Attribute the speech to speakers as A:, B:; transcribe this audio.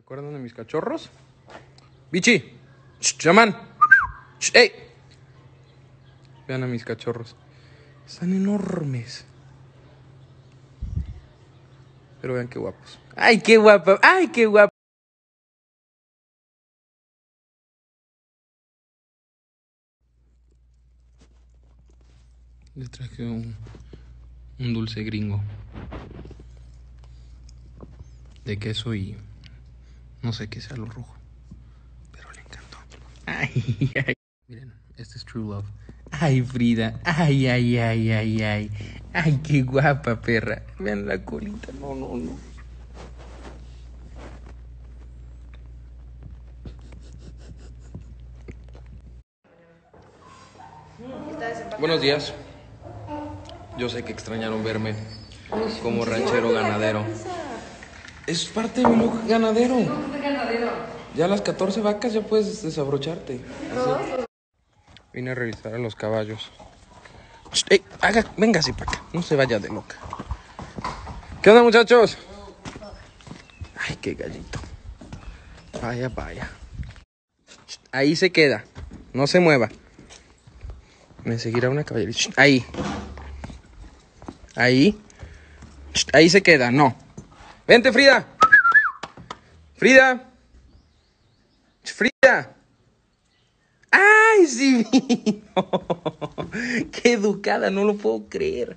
A: ¿Se acuerdan de mis cachorros? Bichi, chamán, ey. Vean a mis cachorros. Están enormes. Pero vean qué guapos. Ay, qué guapa. Ay, qué guapa. Les traje un, un dulce gringo de queso y no sé qué sea lo rojo, pero le encantó. Ay, ay. Miren, este es True Love. Ay, Frida. Ay, ay, ay, ay, ay. Ay, qué guapa perra. Vean la colita. No, no, no. Buenos días. Yo sé que extrañaron verme como ranchero ganadero. Es parte de mi look ganadero. Ya a las 14 vacas ya puedes desabrocharte. Así. Vine a revisar a los caballos. Ey, haga, venga así para acá. No se vaya de loca. ¿Qué onda, muchachos? Ay, qué gallito. Vaya, vaya. Ahí se queda. No se mueva. Me seguirá una caballería. Ahí. Ahí. Ahí se queda. No. Vente, Frida. Frida. Frida. ¡Ay, sí! ¡Qué educada! No lo puedo creer.